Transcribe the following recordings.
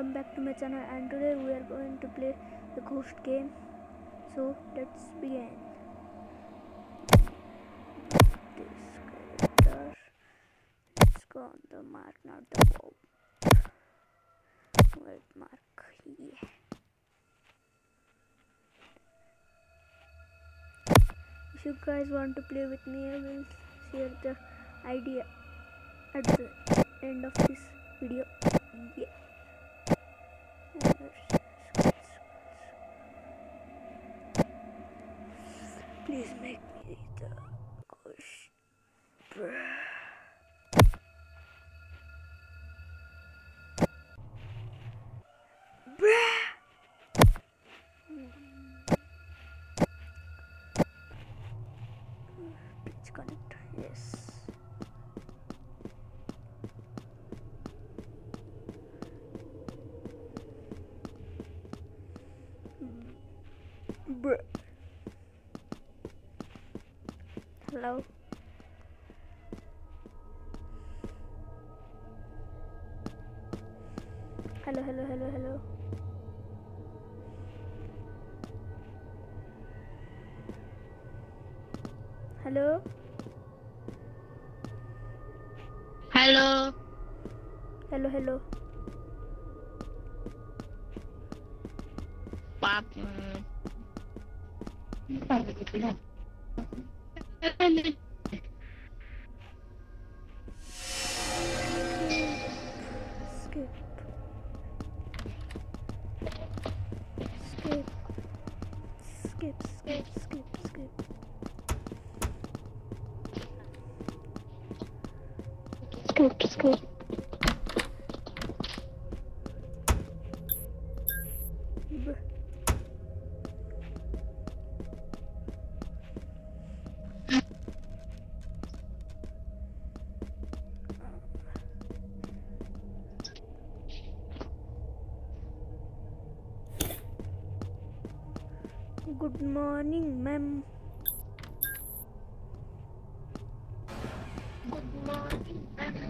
welcome back to my channel and today we are going to play the ghost game. So let's begin. This character let's go on the mark not the bow. Wait mark? Yeah if you guys want to play with me i will share the idea at the end of this video. Yeah Please make me the ghost. Bruh. Bruh. Please connect. Yes. Bruh. Hello. Hello, hello, hello, hello. Hello. Hello. Hello, hello. Pop. Skip. Skip. Skip, skip, skip, skip. Skip, skip. Good morning ma'am good morning ma'am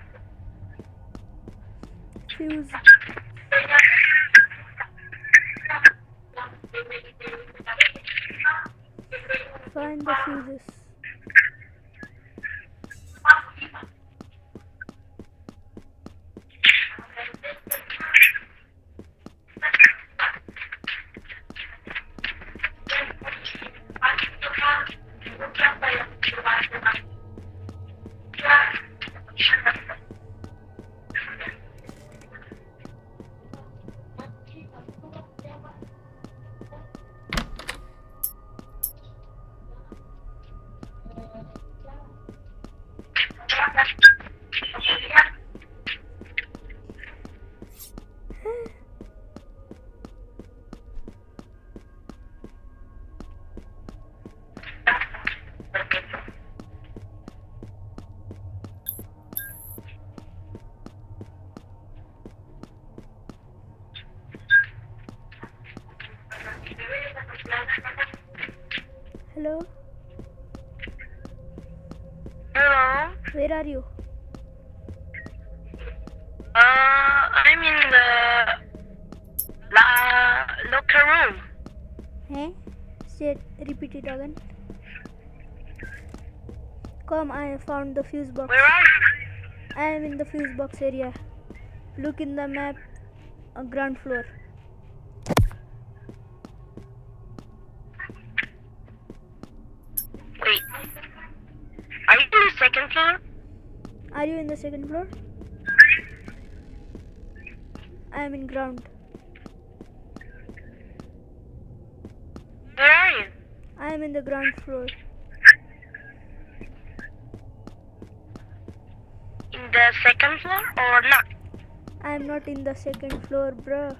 Mm. Fuse. Find the fuses. Hello, Hello. where are you? Uh, I'm in the la locker room. Hey, say repeat it again. Come, I found the fuse box. Where are you? I am in the fuse box area. Look in the map, uh, ground floor. You in the second floor? I am in ground. Where are you? I am in the ground floor. In the second floor or not? I am not in the second floor, bruh.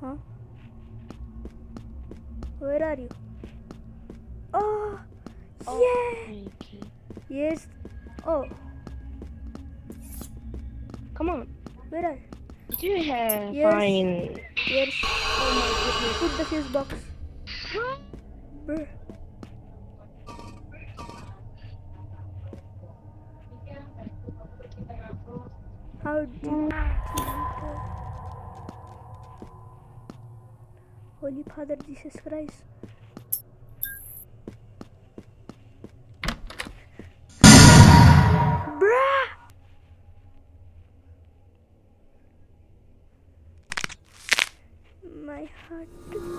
Huh? Where are you? Oh, yeah. Yes. Oh, Come on. where are? You have Yes. fine. Yes. Oh my goodness. Put the fuse box. Bruh. How did you? Holy Father Jesus Christ. Heart.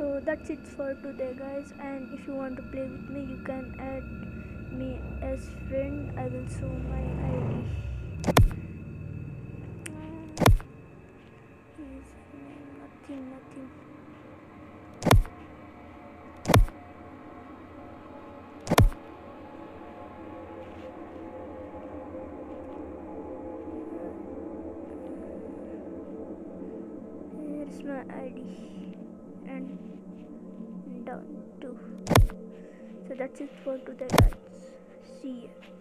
So that's it for today guys. And if you want to play with me you can add me as friend. I will show my id here's my id down too. So that's it for today, guys. See ya.